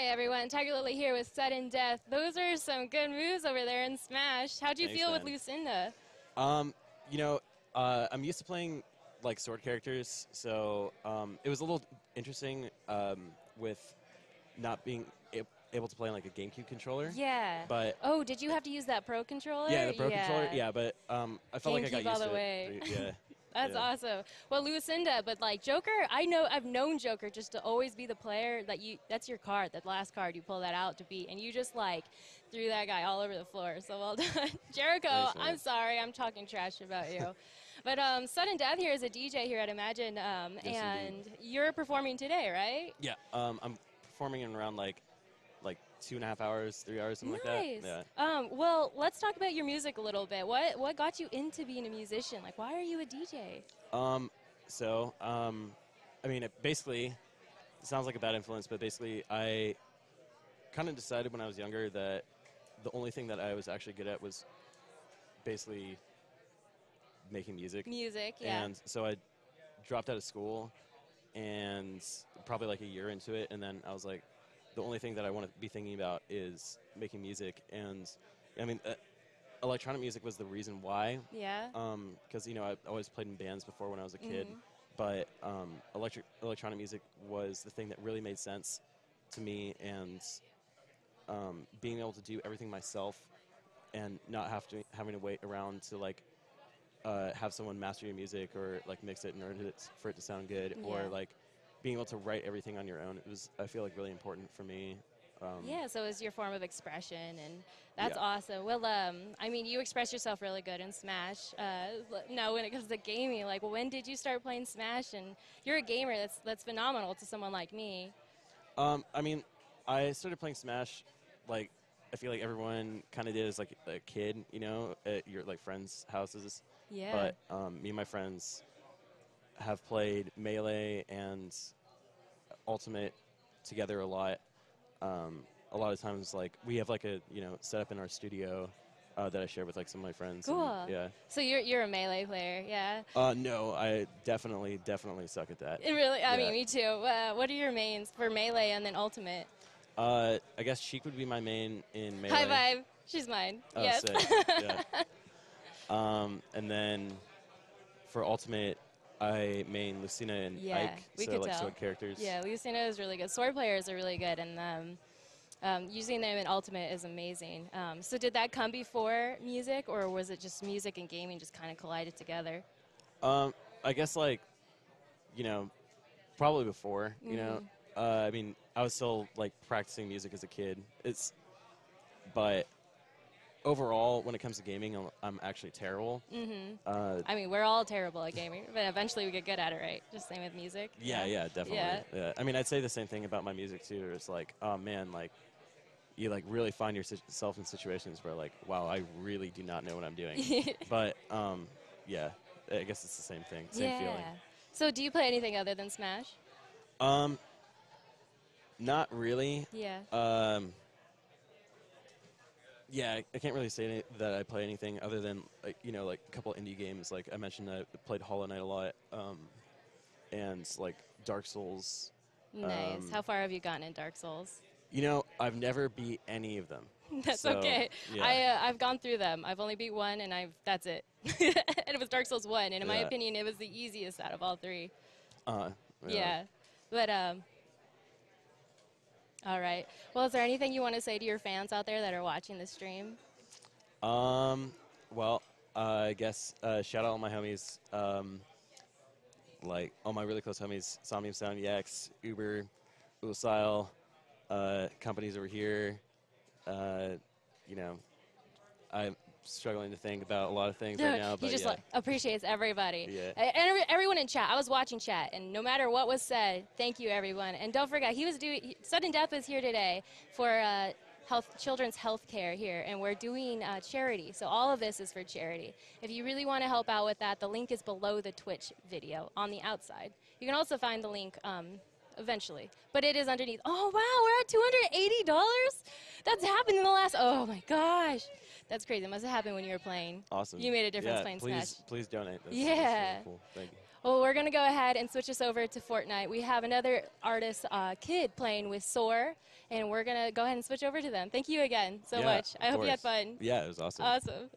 and Tiger Lily here with Svdden Death. Those are some good moves over there in Smash. How'd you Thanks, feel with. Lucina? Um, you know, uh, I'm used to playing like sword characters, so um, it was a little interesting um, with not being able to play on like a GameCube controller. Yeah. But oh, did you have to use that Pro controller? yeah, the Pro controller. Yeah, but um, I felt like I got GameCube used all the to way. it. Yeah. That's Yeah. awesome. Well, Lucina, but like Joker, I know I've known Joker just to always be the player that you. That's your card. That last card you pull that out to beat, and you just like threw that guy all over the floor. So well done, Jericho. I'm sorry, I'm talking trash about you. but um, Svdden Death here is a DJ here at Imagine, um, Yes, and indeed. you're performing today, right? Yeah. Um, I'm performing in around like two and a half hours, three hours, something nice. like that. Um, well, let's talk about your music a little bit. What what got you into being a musician? Like, why are you a DJ? Um, so um, I mean, it basically it sounds like a bad influence, but basically I kind of decided when I was younger that the only thing that I was actually good at was basically making music. Music, yeah. And so I dropped out of school and probably like a year into it. And then I was like, the only thing that I want to be thinking about is making music. And I mean, uh, electronic music was the reason why. yeah. Because, you know, I always played in bands before when I was a kid. Mhm. But um, electric, electronic music was the thing that really made sense to me. And um, being able to do everything myself and not have to having to wait around to like uh, have someone master your music or like mix it in order for it to sound good or like being able to write everything on your own it was i feel like really important for me um, Yeah, so it was your form of expression, and that's Yeah. awesome. Well, um, I mean, you express yourself really good in Smash. Uh, now, when it comes to gaming, like, when did you start playing Smash? And you're a gamer. That's that's phenomenal to someone like me. um, i mean i started playing smash like i feel like everyone kind of did as like a kid you know at your like friends houses Yeah. but um, me and my friends have played melee and ultimate together a lot um, a lot of times like we have like a you know set up in our studio uh, that i share with like some of my friends and, Cool. yeah so you're you're a melee player, yeah. uh, no i definitely definitely suck at that It really, I Yeah. mean, me too. Uh, what are your mains for melee and then ultimate? uh, i guess sheik would be my main in melee High five. She's mine. Oh, yes. yeah. um, and then for ultimate i main lucina and Yeah, ike we so could like tell. sword characters Yeah, Lucina is really good. Sword players are really good, and um, um, using them in Ultimate is amazing. Um, so, did that come before music, or was it just music and gaming just kind of collided together? Um, I guess like, you know, probably before. You know, Mm-hmm. uh, I mean, I was still like practicing music as a kid. It's, but overall, when it comes to gaming, I'm, I'm actually terrible. hmm Uh, I mean, we're all terrible at gaming, but eventually we get good at it, right? Just same with music. yeah, yeah, definitely. Yeah. Yeah. I mean, I'd say the same thing about my music too. It's like, oh man, like. You like really find yourself in situations where like, wow, I really do not know what I'm doing. but um, yeah, I guess it's the same thing, same yeah. feeling. So, do you play anything other than Smash? Um, not really. Yeah. Um, yeah, I, can't really say any, that I play anything other than like you know like a couple indie games. Like I mentioned, I played Hollow Knight a lot, um, and like Dark Souls. Nice. Um, How far have you gotten in Dark Souls? You know, I've never beat any of them. That's So, okay. yeah. I uh, I've gone through them. I've only beat one, and I've that's it. and it was Dark Souls one, and in my opinion, it was the easiest out of all three. Uh, Yeah, but um. All right. Well, is there anything you want to say to your fans out there that are watching the stream? Um. Well, uh, I guess uh, shout out all my homies. Um, like all my really close homies, Somnium Sound, Yax, Uber, Usile, uh, companies over here. Uh, you know, I'm struggling to think about a lot of things right now. But he just yeah. like, appreciates everybody. Yeah. And every, everyone in chat. I was watching chat, and no matter what was said, thank you everyone. And don't forget, he was doing svdden death was here today for uh, health children's health care here, and we're doing uh, charity. So all of this is for charity. If you really want to help out with that, the link is below the Twitch video on the outside. You can also find the link. Um, Eventually, but it is underneath. Oh wow, we're at two hundred eighty dollars. That's happened in the last. Oh my gosh, that's crazy. It must have happened when you were playing. awesome. you made a difference yeah, playing please, Smash. Please donate. That's, that's Yeah. really cool. Thank you. Well, we're going to go ahead and switch us over to Fortnite. We have another artist, uh, kid, playing with Soar, and we're going to go ahead and switch over to them. Thank you again so Yeah, much. I hope you had fun. Yeah, it was awesome. Awesome.